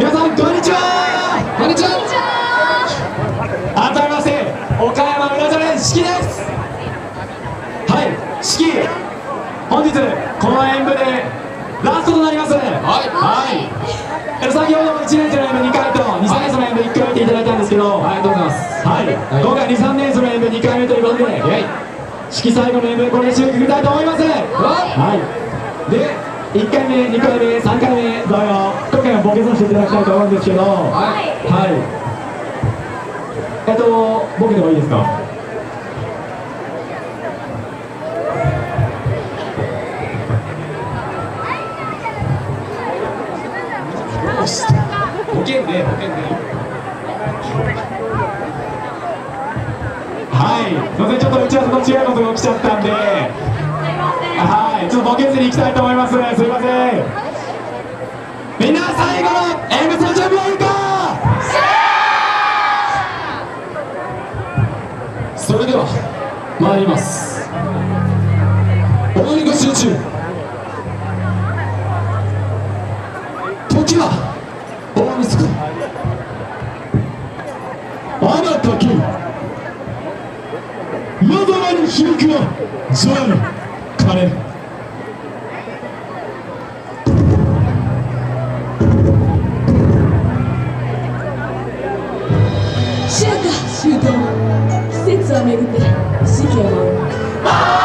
皆さんこんにちは。こんにちは。改めまして岡山浦添四季です。はい四季。本日この演舞でラストとなりますはい。はい。え先ほど1年生の演舞2回と2、3年生の演舞1回見ていただいたんですけど。ありがとうございます。はい、はい。今回2、3年生の演舞2回目ということで式最後の演舞これで締めくくりたいと思い。ますはい。で1回目、2回目、3回目同様今回はボケさせていただきたいと思うんですけど。はい。はい。えっとボケでもいいですか？保険で保険で。はい。すいません。ちょっと打ち合わせと違うことが起きちゃったんではいちょっとボケずに行きたいと思います。すいません。みんな最後の演舞の準備はいいかそれでは参ります。踊り子集中。時は大晦日あなたけ夜空に響くは空の鐘春夏秋冬季節をめぐって四季を舞う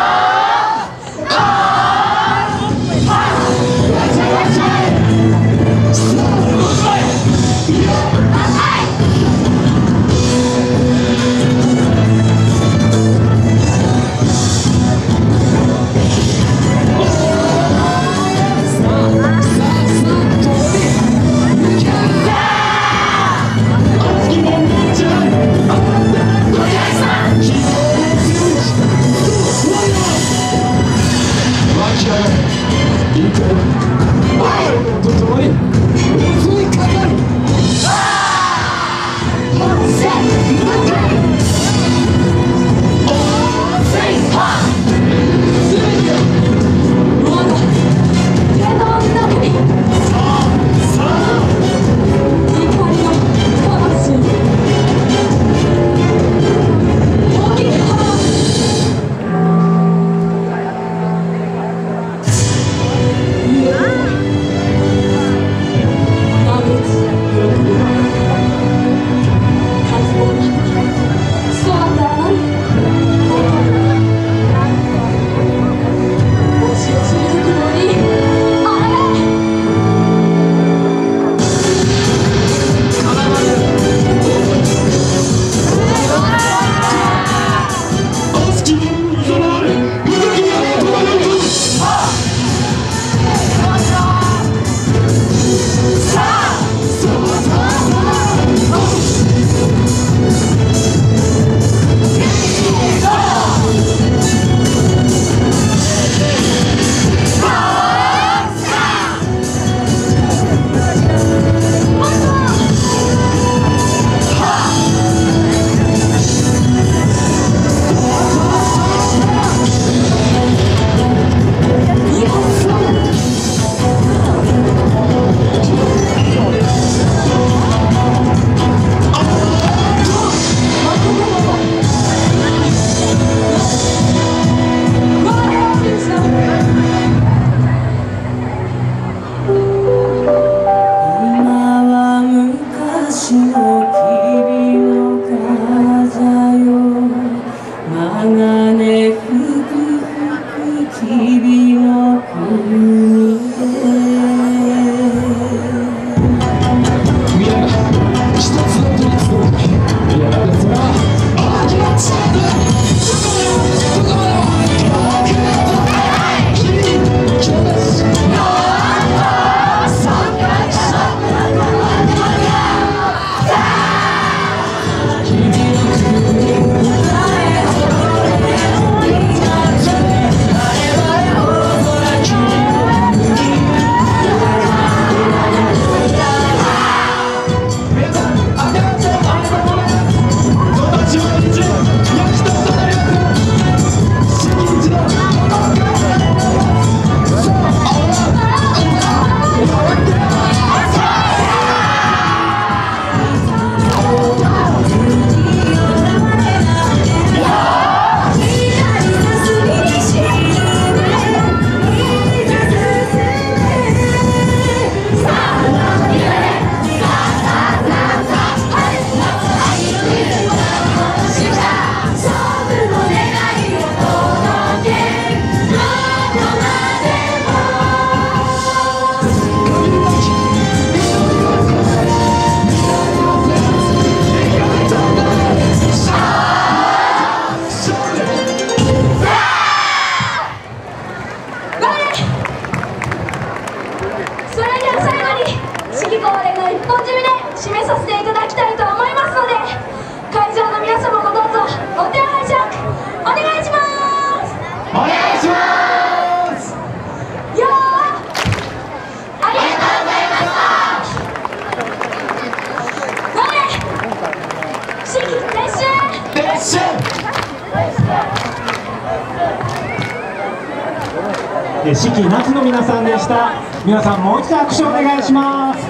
式恒例の一本締めで締めさせていただきたいと思いますので会場の皆様もどうぞお手を拝借お願いします。お願いします。よーありがとうございましたどれ式撤収撤収え四季夏の皆さんでした。皆さんもう一度拍手をお願いします